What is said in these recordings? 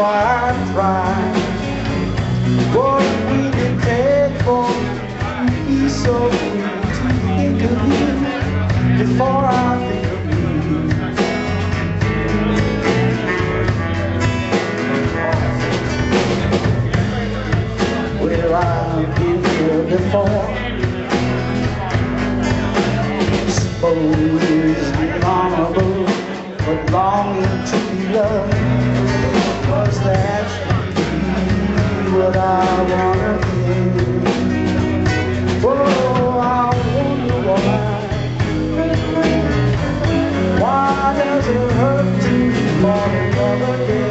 though I try, What will it take for to be so free to think of you before I think of you. Where I've been here before. Suppose what I wanna be. Oh, I wonder why. Why does it hurt to fall in love again?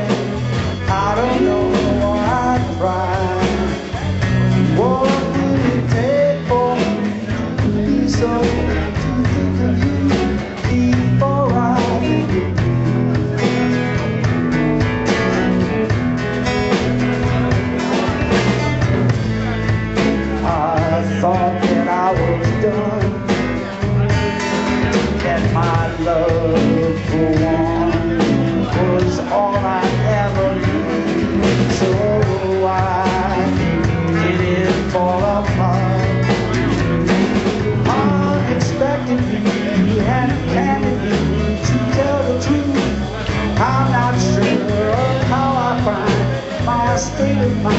Bye.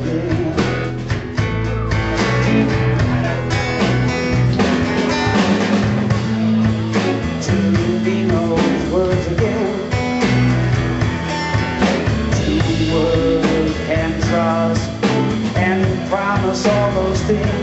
stay